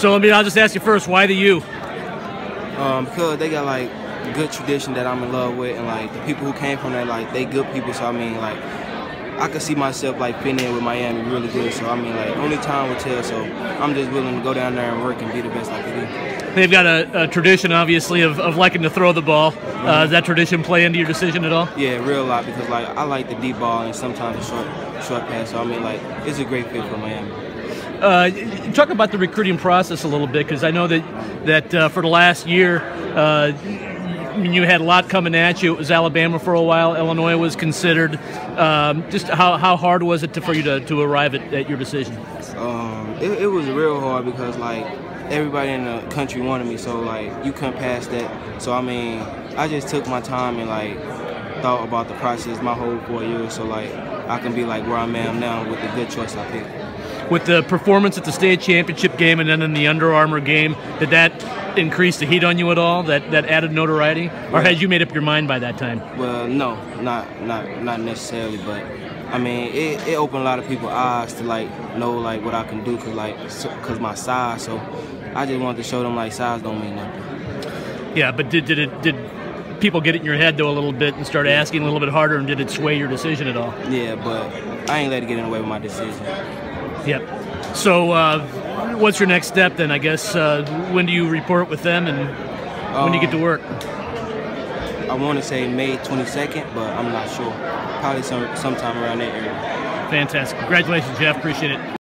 So I mean, I'll just ask you first, why the U? Um, because they got like good tradition that I'm in love with, and like the people who came from there, like they good people. So I mean, like I could see myself like fitting in with Miami really good. So I mean, like only time will tell. So I'm just willing to go down there and work and be the best I can be. They've got a, a tradition, obviously, of, of liking to throw the ball. Mm-hmm. Uh, does that tradition play into your decision at all? Yeah, real lot because like I like the deep ball and sometimes the short short pass. So I mean, like it's a great fit for Miami. Uh, talk about the recruiting process a little bit because I know that that uh, for the last year, uh, you had a lot coming at you. It was Alabama for a while. Illinois was considered. Um, just how, how hard was it to, for you to, to arrive at, at your decision? Um, it, it was real hard because like everybody in the country wanted me, so like you couldn't pass that. So I mean, I just took my time and like thought about the process my whole four years, so like I can be like where I am now with the good choice I picked with the performance at the state championship game and then in the Under Armour game, did that increase the heat on you at all? That that added notoriety, or had you made up your mind by that time? Well, no, not not not necessarily, but I mean, it, it opened a lot of people's eyes to like know like what I can do, cause like cause my size. So I just wanted to show them like size don't mean nothing. Yeah, but did did it did people get it in your head though a little bit and start asking a little bit harder, and did it sway your decision at all? Yeah, but I ain't let it get in the way with my decision. Yep. So, uh, what's your next step then? I guess uh, when do you report with them, and when do you get to um, work? I want to say May 22nd, but I'm not sure. Probably some sometime around that area. Fantastic. Congratulations, Jeff. Appreciate it.